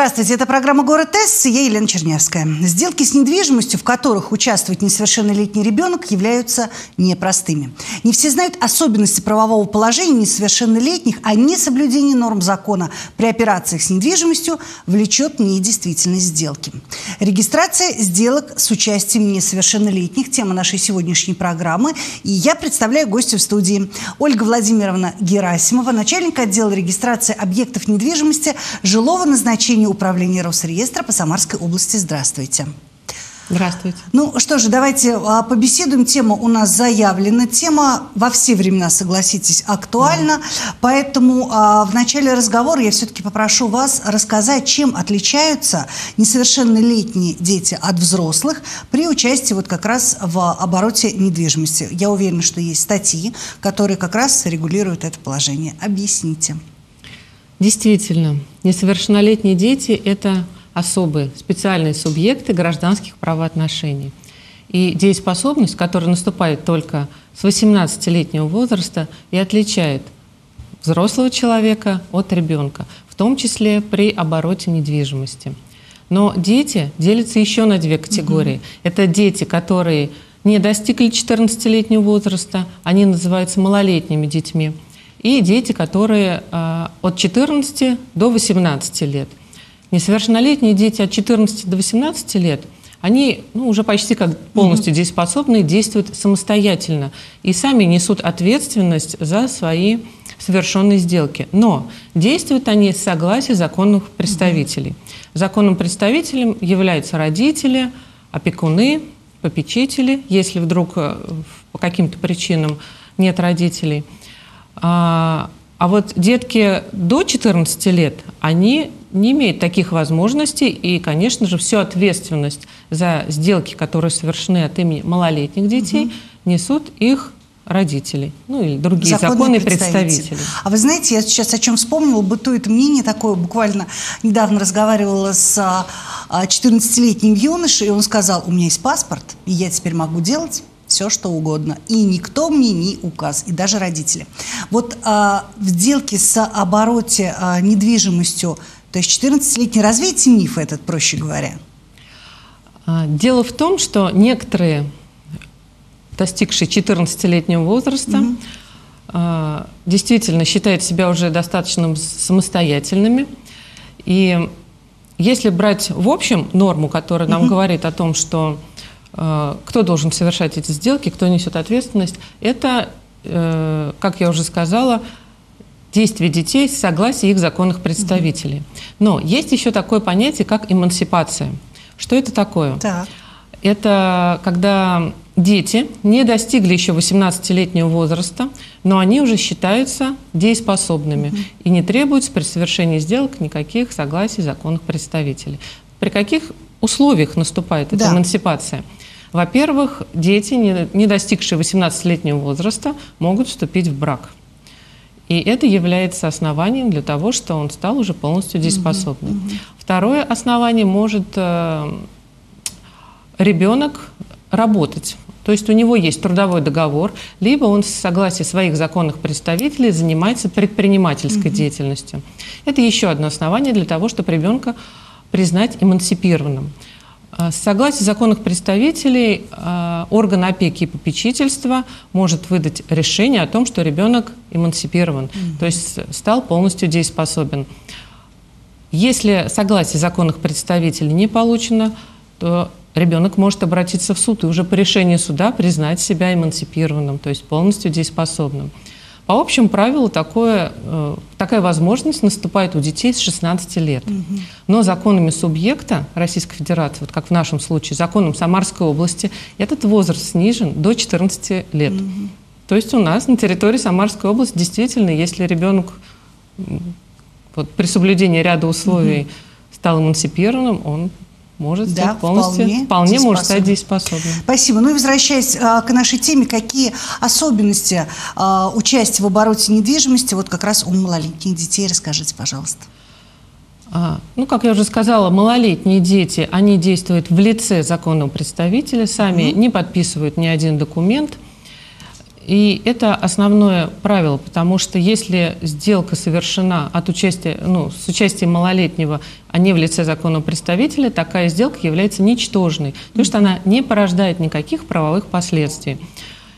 Здравствуйте, это программа «Город Тест» я Елена Чернявская. Сделки с недвижимостью, в которых участвует несовершеннолетний ребенок, являются непростыми. Не все знают особенности правового положения несовершеннолетних, а несоблюдение норм закона при операциях с недвижимостью влечет недействительность сделки. Регистрация сделок с участием несовершеннолетних – тема нашей сегодняшней программы. И я представляю гостю в студии Ольга Владимировна Герасимова, начальник отдела регистрации объектов недвижимости жилого назначения управления Росреестра по Самарской области. Здравствуйте. Здравствуйте. Ну что же, давайте а, побеседуем. Тема у нас заявлена. Тема во все времена, согласитесь, актуальна. Да. Поэтому а, в начале разговора я все-таки попрошу вас рассказать, чем отличаются несовершеннолетние дети от взрослых при участии вот как раз в обороте недвижимости. Я уверена, что есть статьи, которые как раз регулируют это положение. Объясните. Действительно, несовершеннолетние дети – это особые, специальные субъекты гражданских правоотношений. И дееспособность, которая наступает только с 18-летнего возраста и отличает взрослого человека от ребенка, в том числе при обороте недвижимости. Но дети делятся еще на две категории. Угу. Это дети, которые не достигли 14-летнего возраста, они называются малолетними детьми – и дети, которые э, от 14 до 18 лет. Несовершеннолетние дети от 14 до 18 лет, они ну, уже почти как полностью дееспособны, действуют самостоятельно и сами несут ответственность за свои совершенные сделки. Но действуют они с согласия законных представителей. Законным представителем являются родители, опекуны, попечители, если вдруг э, по каким-то причинам нет родителей – а, а вот детки до 14 лет, они не имеют таких возможностей, и, конечно же, всю ответственность за сделки, которые совершены от имени малолетних детей, угу. несут их родителей, ну или другие законные, законные представители. А вы знаете, я сейчас о чем вспомнила, бытует мнение такое, буквально недавно разговаривала с 14-летним а, юношей, и он сказал, у меня есть паспорт, и я теперь могу делать все, что угодно. И никто мне не указ, и даже родители. Вот а, в сделке с обороте а, недвижимостью, то есть 14-летний, развейте миф этот, проще говоря. А, дело в том, что некоторые, достигшие 14-летнего возраста, mm действительно считают себя уже достаточно самостоятельными. И если брать в общем норму, которая нам mm говорит о том, что кто должен совершать эти сделки, кто несет ответственность, это, э, как я уже сказала, действия детей с согласия их законных представителей. Но есть еще такое понятие, как эмансипация. Что это такое? Так. Это когда дети не достигли еще 18-летнего возраста, но они уже считаются дееспособными mm-hmm. и не требуются при совершении сделок никаких согласий законных представителей. При каких условиях наступает эта да. эмансипация? Во-первых, дети, не достигшие 18-летнего возраста, могут вступить в брак. И это является основанием для того, что он стал уже полностью дееспособным. Угу, угу. Второе основание может э, ребенок работать. То есть у него есть трудовой договор, либо он с согласия своих законных представителей занимается предпринимательской угу. деятельностью. Это еще одно основание для того, чтобы ребенка признать эмансипированным. А, с согласия законных представителей а, орган опеки и попечительства может выдать решение о том, что ребенок эмансипирован, mm-hmm. то есть стал полностью дееспособен. Если согласие законных представителей не получено, то ребенок может обратиться в суд и уже по решению суда признать себя эмансипированным, то есть полностью дееспособным. По общему правилу такое, э, такая возможность наступает у детей с 16 лет. Угу. Но законами субъекта Российской Федерации, вот как в нашем случае, законом Самарской области, этот возраст снижен до 14 лет. Угу. То есть у нас на территории Самарской области действительно, если ребенок вот, при соблюдении ряда условий угу. стал эмансипированным, он может да, стать полностью, вполне, вполне может стать дееспособным. Спасибо. Ну и возвращаясь а, к нашей теме, какие особенности а, участия в обороте недвижимости вот как раз у малолетних детей, расскажите, пожалуйста. А, ну, как я уже сказала, малолетние дети, они действуют в лице законного представителя, сами mm не подписывают ни один документ. И это основное правило, потому что если сделка совершена от участия, ну, с участием малолетнего, а не в лице законного представителя, такая сделка является ничтожной, потому что она не порождает никаких правовых последствий.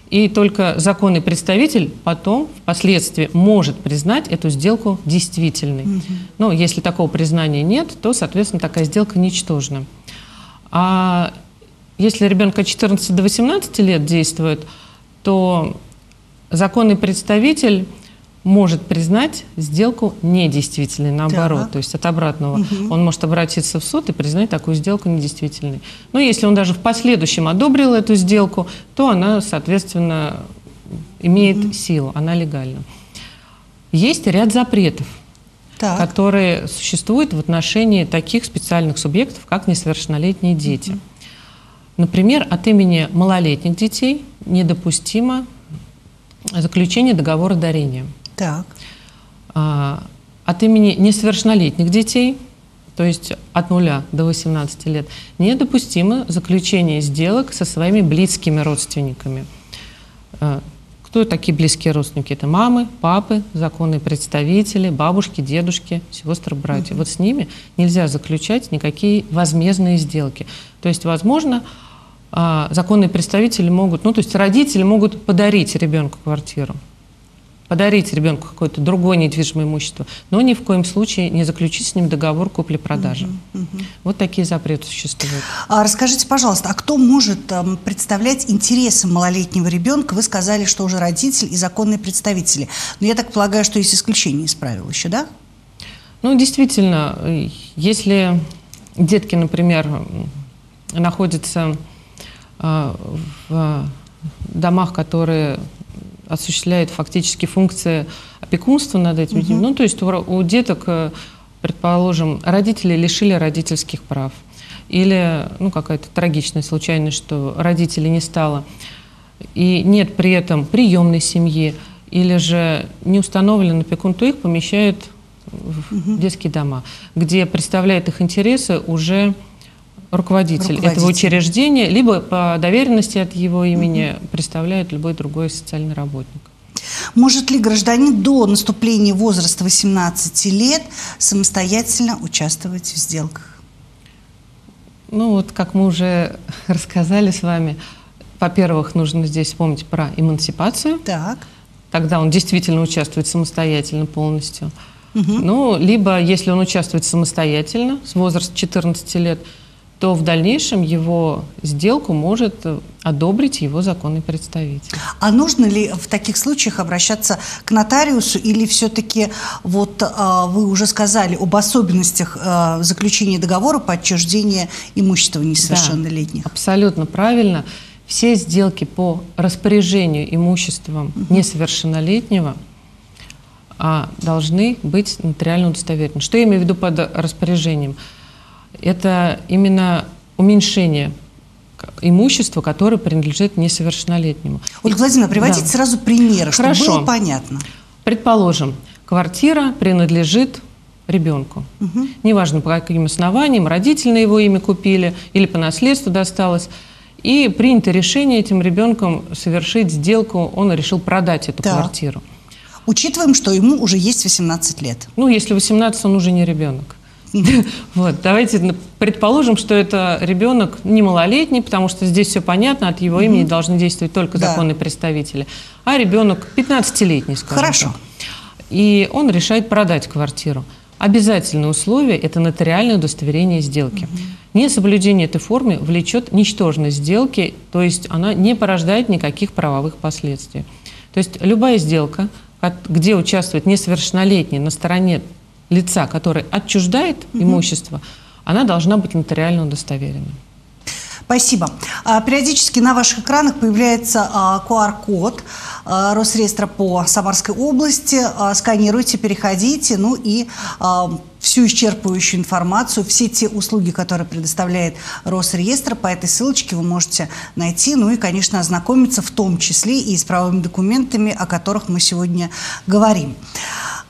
И только законный представитель потом, впоследствии, может признать эту сделку действительной. Угу. Но если такого признания нет, то, соответственно, такая сделка ничтожна. А если ребенка от 14 до 18 лет действует, то законный представитель может признать сделку недействительной, наоборот, да. то есть от обратного. Угу. Он может обратиться в суд и признать такую сделку недействительной. Но если он даже в последующем одобрил эту сделку, то она, соответственно, имеет угу. силу, она легальна. Есть ряд запретов, так. которые существуют в отношении таких специальных субъектов, как несовершеннолетние дети. Угу. Например, от имени малолетних детей недопустимо заключение договора дарения. Так. А, от имени несовершеннолетних детей, то есть от 0 до 18 лет, недопустимо заключение сделок со своими близкими родственниками. Кто такие близкие родственники? Это мамы, папы, законные представители, бабушки, дедушки, сестры, братья. Угу. Вот с ними нельзя заключать никакие возмездные сделки. То есть, возможно, а, законные представители могут, ну то есть родители могут подарить ребенку квартиру, подарить ребенку какое-то другое недвижимое имущество, но ни в коем случае не заключить с ним договор купли-продажи. Угу, угу. Вот такие запреты существуют. А расскажите, пожалуйста, а кто может э, представлять интересы малолетнего ребенка? Вы сказали, что уже родитель и законные представители. Но я так полагаю, что есть исключение из правил еще, да? Ну, действительно, если детки, например, находятся а, в домах, которые осуществляют фактически функции опекунства над этими детьми. Угу. Ну, то есть у, у деток, э, предположим, родители лишили родительских прав. Или, ну, какая-то трагичная случайность, что родителей не стало. И нет при этом приемной семьи, или же не установлен опекун, то их помещают в угу. детские дома, где представляет их интересы уже руководитель, руководитель этого учреждения, либо по доверенности от его имени угу. представляет любой другой социальный работник. Может ли гражданин до наступления возраста 18 лет самостоятельно участвовать в сделках? Ну вот, как мы уже рассказали с вами, во-первых, нужно здесь помнить про эмансипацию. Так. Тогда он действительно участвует самостоятельно полностью. Угу. Ну, либо, если он участвует самостоятельно с возраста 14 лет, то в дальнейшем его сделку может одобрить его законный представитель. А нужно ли в таких случаях обращаться к нотариусу или все-таки вот а, вы уже сказали об особенностях а, заключения договора по отчуждению имущества несовершеннолетних? Да, абсолютно правильно. Все сделки по распоряжению имуществом угу. несовершеннолетнего а, должны быть нотариально удостоверены. Что я имею в виду под распоряжением? Это именно уменьшение имущества, которое принадлежит несовершеннолетнему. Ольга Владимировна, приводите да. сразу примеры, чтобы Хорошо. было понятно. Предположим, квартира принадлежит ребенку. Угу. Неважно, по каким основаниям, родители на его имя купили или по наследству досталось. И принято решение этим ребенком совершить сделку, он решил продать эту да. квартиру. Учитываем, что ему уже есть 18 лет. Ну, если 18, он уже не ребенок. Вот, давайте предположим, что это ребенок не малолетний, потому что здесь все понятно, от его имени должны действовать только законные представители, а ребенок 15-летний, скажем Хорошо. Так. И он решает продать квартиру. Обязательное условие – это нотариальное удостоверение сделки. Несоблюдение этой формы влечет ничтожность сделки, то есть она не порождает никаких правовых последствий. То есть любая сделка, где участвует несовершеннолетний на стороне лица, который отчуждает угу. имущество, она должна быть нотариально удостоверена. Спасибо. А, периодически на ваших экранах появляется QR-код а, а, Росреестра по Самарской области. Сканируйте, переходите, ну и всю исчерпывающую информацию, все те услуги, которые предоставляет Росреестр, по этой ссылочке вы можете найти, ну и, конечно, ознакомиться в том числе и с правовыми документами, о которых мы сегодня говорим.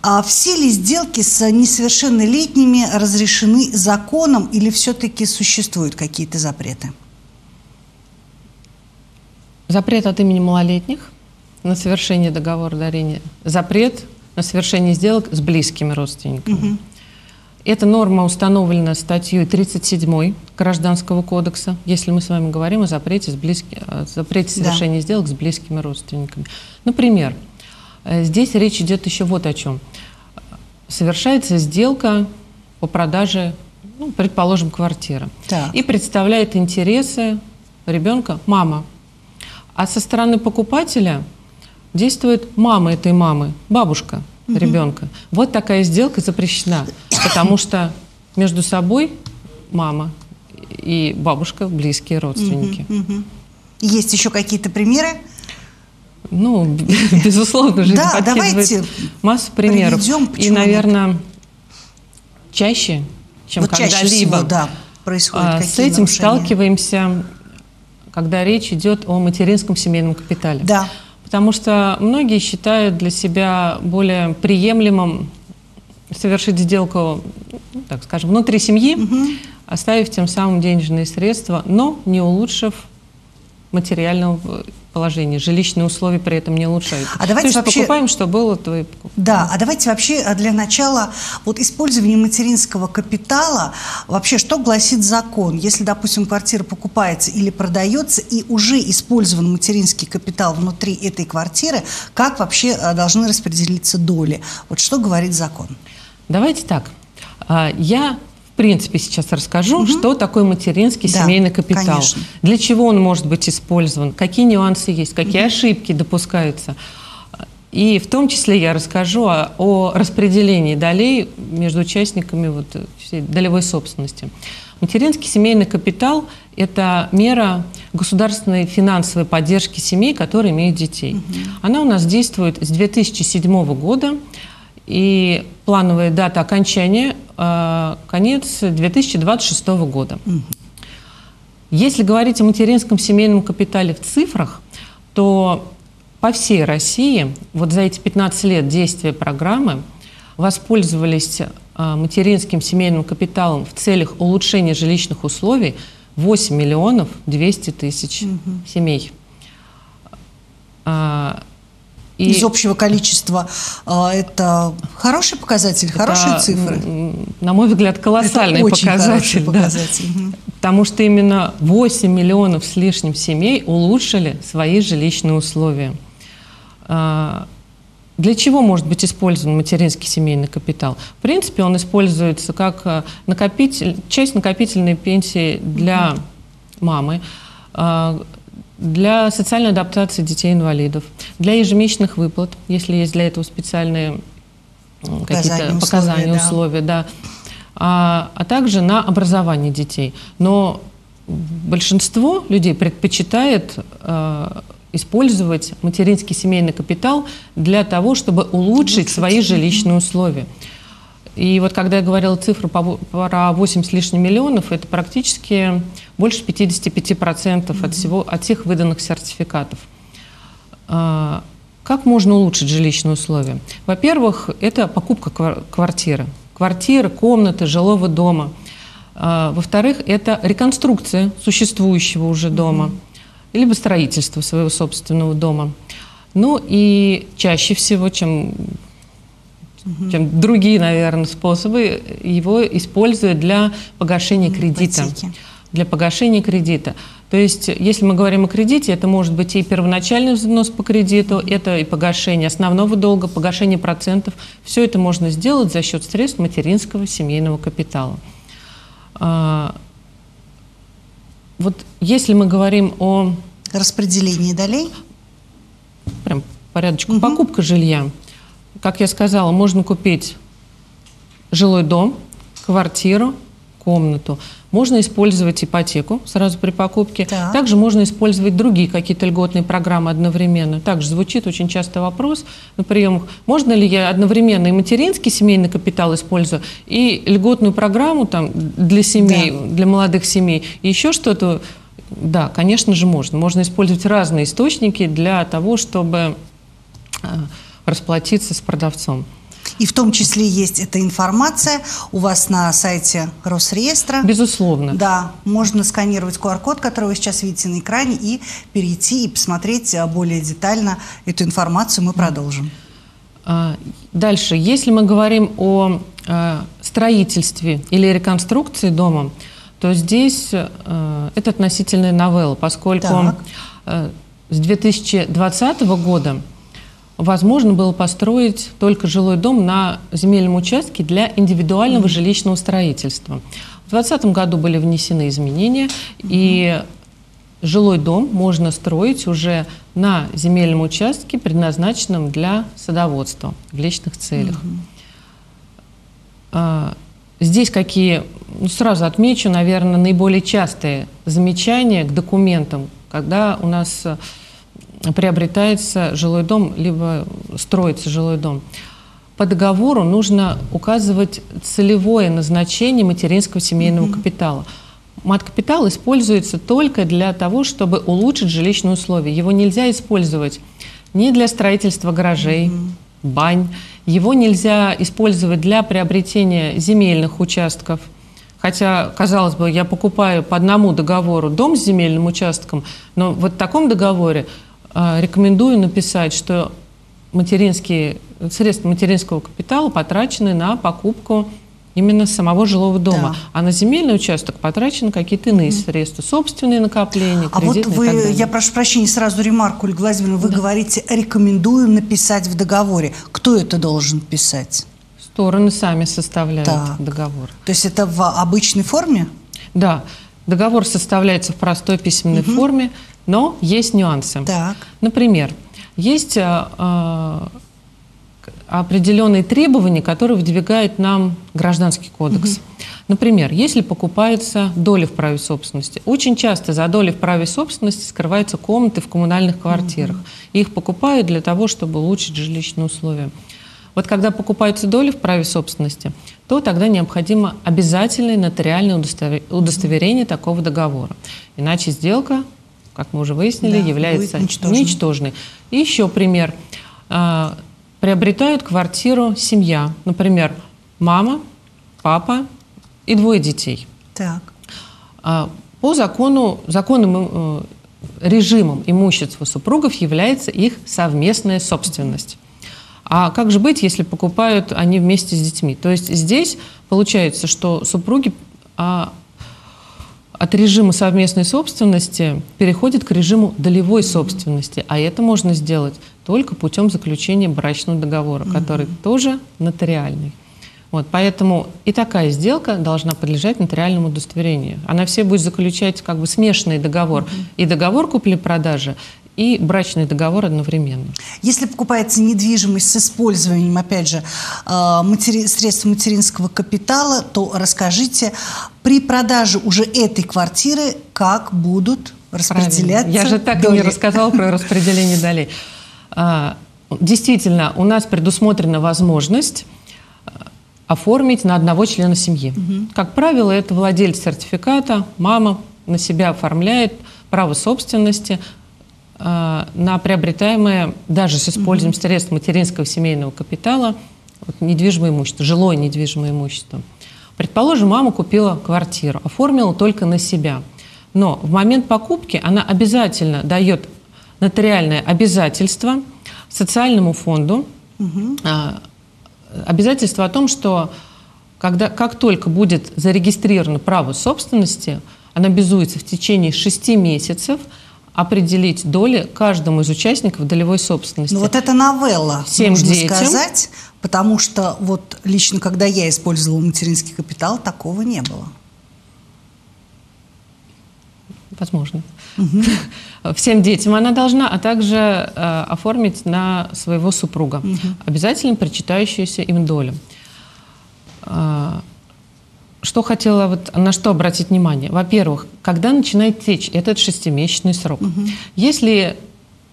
А все ли сделки с несовершеннолетними разрешены законом или все-таки существуют какие-то запреты? Запрет от имени малолетних на совершение договора дарения, запрет на совершение сделок с близкими родственниками. Угу. Эта норма установлена статьей 37 Гражданского кодекса, если мы с вами говорим о запрете, с близки, запрете совершения да. сделок с близкими родственниками. Например, э, здесь речь идет еще вот о чем. Совершается сделка по продаже, ну, предположим, квартиры. Так. И представляет интересы ребенка мама. А со стороны покупателя действует мама этой мамы, бабушка угу. ребенка. Вот такая сделка запрещена, потому что между собой мама и бабушка близкие родственники. Угу, угу. Есть еще какие-то примеры? Ну, безусловно, жизнь да, давайте массу примеров. Приведем, и, наверное, чаще, чем вот когда-либо да, происходит а, с этим нарушения? сталкиваемся, когда речь идет о материнском семейном капитале. Да. Потому что многие считают для себя более приемлемым совершить сделку, так скажем, внутри семьи, угу. оставив тем самым денежные средства, но не улучшив материального положения. Жилищные условия при этом не улучшаются. А давайте То есть вообще... покупаем, что было, то и покупаем. Да, а давайте вообще э, для начала вот использование материнского капитала, вообще что гласит закон? Если, допустим, квартира покупается или продается, и уже использован материнский капитал внутри этой квартиры, как вообще э, должны распределиться доли? Вот что говорит закон? Давайте так. А, я в принципе сейчас расскажу, угу. что такое материнский да, семейный капитал, конечно. для чего он может быть использован, какие нюансы есть, какие угу. ошибки допускаются. И в том числе я расскажу о, о распределении долей между участниками вот всей долевой собственности. Материнский семейный капитал – это мера государственной финансовой поддержки семей, которые имеют детей. Угу. Она у нас действует с 2007 года, и плановая дата окончания Э, конец 2026 года. Если говорить о материнском семейном капитале в цифрах, то по всей России вот за эти 15 лет действия программы воспользовались э, материнским семейным капиталом в целях улучшения жилищных условий 8 миллионов 200 тысяч угу. семей. А, и Из общего количества э, это хороший показатель, это, хорошие цифры? На мой взгляд, колоссальный это очень показатель. Да. показатель. Угу. Потому что именно 8 миллионов с лишним семей улучшили свои жилищные условия. А, для чего может быть использован материнский семейный капитал? В принципе, он используется как э, накопитель, часть накопительной пенсии для мамы, а, для социальной адаптации детей-инвалидов, для ежемесячных выплат, если есть для этого специальные какие-то показания, условия, условия да. а, а также на образование детей. Но большинство людей предпочитает э, использовать материнский семейный капитал для того, чтобы улучшить свои жилищные условия. И вот когда я говорила цифру про 8 с лишним миллионов, это практически больше 55% mm-hmm. от, всего, от всех выданных сертификатов. А, как можно улучшить жилищные условия? Во-первых, это покупка квартиры. Квартиры, комнаты, жилого дома. А, во-вторых, это реконструкция существующего уже дома, mm-hmm. либо строительство своего собственного дома. Ну и чаще всего, чем угу. чем другие, наверное, способы, его используют для погашения кредита. Ипотеки. Для погашения кредита. То есть, если мы говорим о кредите, это может быть и первоначальный взнос по кредиту, это и погашение основного долга, погашение процентов. Все это можно сделать за счет средств материнского семейного капитала. А, вот если мы говорим о... Распределении долей? Прям порядочку. Угу. Покупка жилья как я сказала, можно купить жилой дом, квартиру, комнату. Можно использовать ипотеку сразу при покупке. Да. Также можно использовать другие какие-то льготные программы одновременно. Также звучит очень часто вопрос на приемах, можно ли я одновременно и материнский семейный капитал использую, и льготную программу там, для семей, да. для молодых семей, и еще что-то. Да, конечно же, можно. Можно использовать разные источники для того, чтобы а, расплатиться с продавцом. И в том числе есть эта информация у вас на сайте Росреестра. Безусловно. Да, можно сканировать QR-код, который вы сейчас видите на экране, и перейти и посмотреть а, более детально эту информацию. Мы продолжим. А, дальше, если мы говорим о а, строительстве или реконструкции дома, то здесь это относительная новелла, поскольку Так. с 2020 года возможно было построить только жилой дом на земельном участке для индивидуального жилищного строительства. В 2020 году были внесены изменения, и жилой дом можно строить уже на земельном участке, предназначенном для садоводства в личных целях. А, Здесь какие, ну, сразу отмечу, наверное, наиболее частые замечания к документам, когда у нас приобретается жилой дом, либо строится жилой дом. По договору нужно указывать целевое назначение материнского семейного капитала. Мат-капитал используется только для того, чтобы улучшить жилищные условия. Его нельзя использовать ни для строительства гаражей, бань. Его нельзя использовать для приобретения земельных участков. Хотя, казалось бы, я покупаю по одному договору дом с земельным участком, но вот в таком договоре рекомендую написать, что материнские, средства материнского капитала потрачены на покупку именно самого жилого дома, Да. а на земельный участок потрачены какие-то иные средства, собственные накопления, А вот вы, я прошу прощения, сразу ремарку, Ольга Владимировна, вы говорите, рекомендую написать в договоре. Кто это должен писать? Стороны сами составляют Так. договор. То есть это в обычной форме? Да, договор составляется в простой письменной форме, но есть нюансы. Так. Например, есть а, к- определенные требования, которые выдвигает нам Гражданский кодекс. Например, если покупается доля в праве собственности. Очень часто за долей в праве собственности скрываются комнаты в коммунальных квартирах. И Их покупают для того, чтобы улучшить жилищные условия. Вот когда покупаются доли в праве собственности, то тогда необходимо обязательное нотариальное удостове- удостоверение такого договора. Иначе сделка, как мы уже выяснили, Да, является ничтожной. ничтожной. И еще пример. А, Приобретают квартиру семья, например, мама, папа и двое детей. Так. А, По закону, законным э, режимом имущества супругов является их совместная собственность. А как же быть, если покупают они вместе с детьми? То есть здесь получается, что супруги а, от режима совместной собственности переходят к режиму долевой собственности, а это можно сделать только путем заключения брачного договора, который тоже нотариальный. Вот, поэтому и такая сделка должна подлежать нотариальному удостоверению. Она все будет заключать как бы смешанный договор. И договор купли-продажи, и брачный договор одновременно. Если покупается недвижимость с использованием, опять же, э, матери- средств материнского капитала, то расскажите, при продаже уже этой квартиры, как будут распределяться Правильно. Я же так и доли? не рассказала про распределение долей. А, Действительно, у нас предусмотрена возможность а, оформить на одного члена семьи. Как правило, это владелец сертификата, мама на себя оформляет право собственности на приобретаемое даже с использованием средств материнского семейного капитала вот, недвижимое имущество, жилое недвижимое имущество. Предположим, мама купила квартиру, оформила только на себя. Но в момент покупки она обязательно дает нотариальное обязательство социальному фонду, а, обязательство о том, что когда, как только будет зарегистрировано право собственности, она обязуется в течение шести месяцев определить доли каждому из участников долевой собственности. Ну вот это новелла, Всем нужно детям. сказать, потому что вот лично, когда я использовала материнский капитал, такого не было. Возможно. Всем детям она должна, а также э, оформить на своего супруга обязательно причитающуюся им долю. Что хотела, вот, на что обратить внимание? Во-первых, когда начинает течь этот шестимесячный срок. Если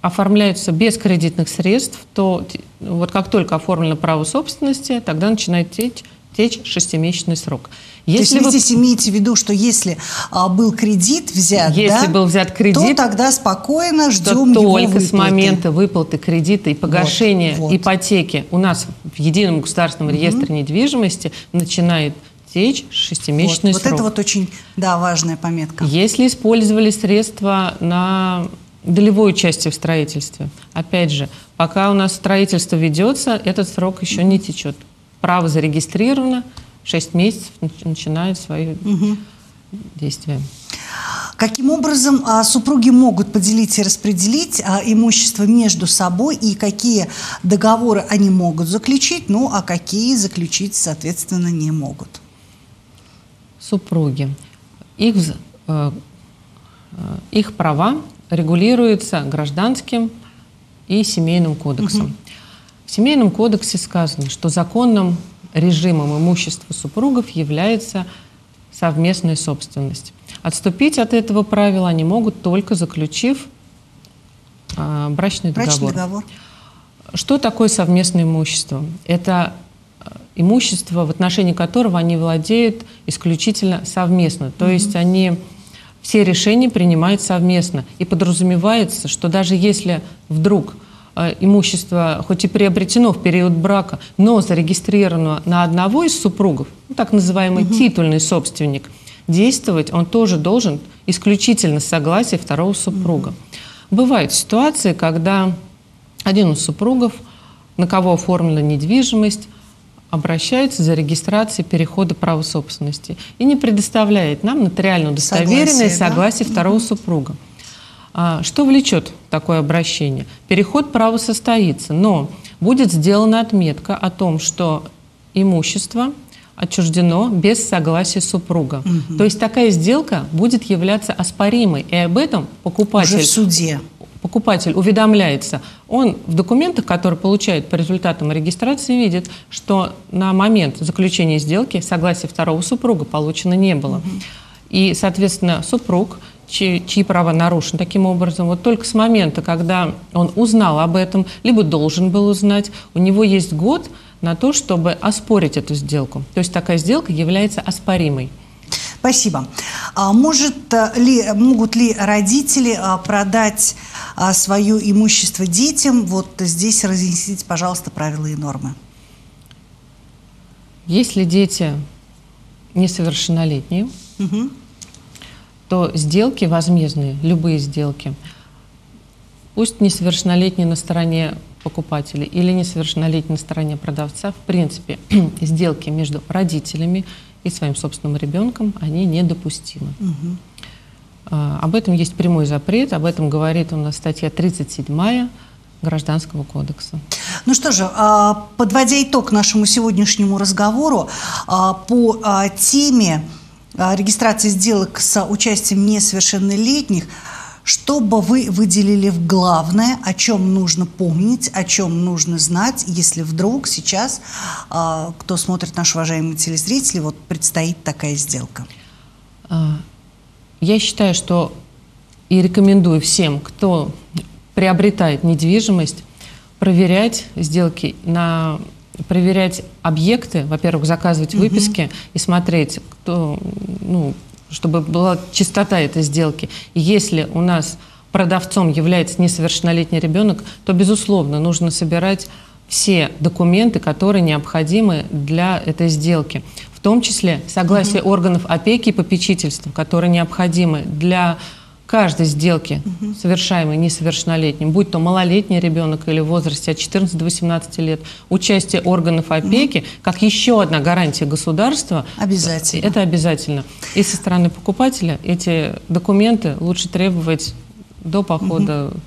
оформляются без кредитных средств, то вот как только оформлено право собственности, тогда начинает течь течь шестимесячный срок. Если То есть вы, вы здесь имеете в виду, что если а, был кредит взят, если да, был взят кредит, то тогда спокойно ждем то его только выплаты. с момента выплаты кредита и погашения вот, вот. ипотеки у нас в едином государственном угу. реестре недвижимости начинает течь шестимесячный вот, срок. Вот это вот очень, да, важная пометка. Если использовали средства на долевой части в строительстве, опять же, пока у нас строительство ведется, этот срок еще не течет. Право зарегистрировано, 6 месяцев начинает свои угу. действия. Каким образом а, супруги могут поделить и распределить а, имущество между собой и какие договоры они могут заключить, ну а какие заключить, соответственно, не могут? Супруги. Их, э, э, их права регулируются гражданским и семейным кодексом. Угу. В семейном кодексе сказано, что законным режимом имущества супругов является совместная собственность. Отступить от этого правила они могут только заключив э, брачный, брачный договор. Что такое совместное имущество? Это имущество, в отношении которого они владеют исключительно совместно. То mm есть они все решения принимают совместно. И подразумевается, что даже если вдруг Э, имущество, хоть и приобретено в период брака, но зарегистрировано на одного из супругов, ну, так называемый угу. титульный собственник, действовать он тоже должен исключительно с согласия второго супруга. Угу. Бывают ситуации, когда один из супругов, на кого оформлена недвижимость, обращается за регистрацией перехода права собственности и не предоставляет нам нотариально удостоверенное согласие, согласие да? второго угу. супруга. А, что влечет такое обращение? Переход права состоится, но будет сделана отметка о том, что имущество отчуждено без согласия супруга. Угу. То есть такая сделка будет являться оспоримой, и об этом покупатель... Уже в суде. Покупатель уведомляется. Он в документах, которые получает по результатам регистрации, видит, что на момент заключения сделки согласия второго супруга получено не было. И, соответственно, супруг чьи, чьи права нарушены. Таким образом, вот только с момента, когда он узнал об этом, либо должен был узнать, у него есть год на то, чтобы оспорить эту сделку. То есть такая сделка является оспоримой. Спасибо. А может э, ли, могут ли родители а, продать а, свое имущество детям? Вот здесь разъясните, пожалуйста, правила и нормы. Если дети несовершеннолетние, угу то сделки возмездные, любые сделки, пусть несовершеннолетние на стороне покупателя или несовершеннолетний на стороне продавца, в принципе, сделки между родителями и своим собственным ребенком, они недопустимы. Угу. Об этом есть прямой запрет, об этом говорит у нас статья 37 Гражданского кодекса. Ну что же, а, подводя итог нашему сегодняшнему разговору а, по теме а, регистрации сделок с участием несовершеннолетних, что бы вы выделили в главное, о чем нужно помнить, о чем нужно знать, если вдруг сейчас, а, кто смотрит наши уважаемые телезрители, вот предстоит такая сделка? Я считаю, что и рекомендую всем, кто приобретает недвижимость, проверять сделки на проверять объекты, во-первых, заказывать угу. выписки и смотреть, кто, ну, чтобы была чистота этой сделки. И если у нас продавцом является несовершеннолетний ребенок, то, безусловно, нужно собирать все документы, которые необходимы для этой сделки. В том числе согласие угу. органов опеки и попечительства, которые необходимы для каждой сделки, угу. совершаемой несовершеннолетним, будь то малолетний ребенок или в возрасте от 14 до 18 лет, участие органов опеки, угу. как еще одна гарантия государства. Обязательно. Это обязательно. И со стороны покупателя эти документы лучше требовать до похода угу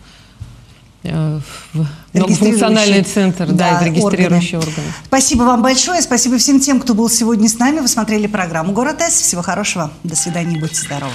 в многофункциональный центр, да, да, и регистрирующие органы. органы. Спасибо вам большое, спасибо всем тем, кто был сегодня с нами. Вы смотрели программу «Город С». Всего хорошего, до свидания, будьте здоровы.